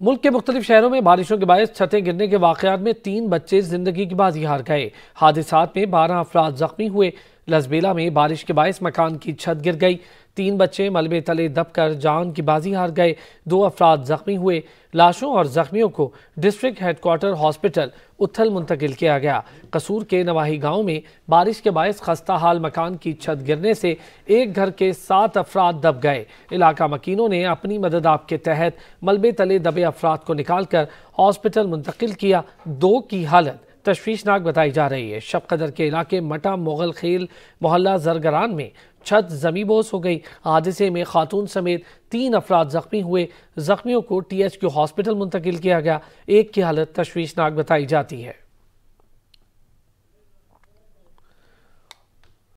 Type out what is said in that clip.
ملک کے مختلف شہروں میں بارشوں کے باعث چھتیں گرنے کے واقعات میں تین بچے زندگی کی بازی ہار گئے۔ حادثات میں بارہ افراد زخمی ہوئے۔ لزبیلا میں بارش کے باعث مکان کی چھت گر گئی۔ تین بچے ملبے تلے دب کر جان کی بازی ہار گئے۔ دو افراد زخمی ہوئے۔ لاشوں اور زخمیوں کو district head quarter hospital Uthal منتقل کیا گیا۔ قصور کے نواہی گاؤں میں بارش کے باعث خستہ حال مکان کی چھت گرنے سے ایک گھر کے سات افراد دب گئے۔ علاقہ مکینوں نے اپنی مدد آپ کے تحت ملبے تلے دبے افراد کو نکال کر ہاسپٹل منتقل کیا۔ دو کی حالت تشویشناک بتائی جا رہی ہے۔ شب قدر کے علاقے مٹا، مغل خیل، محلہ زرگران میں چھت زمین بوس ہو گئی۔ حادثے میں خاتون سمیت تین افراد زخمی ہوئے۔ زخمیوں کو ٹی ایچ کیو ہاسپٹل منتقل کیا گیا۔ ایک کی حالت تشویشناک بتائی جاتی ہے۔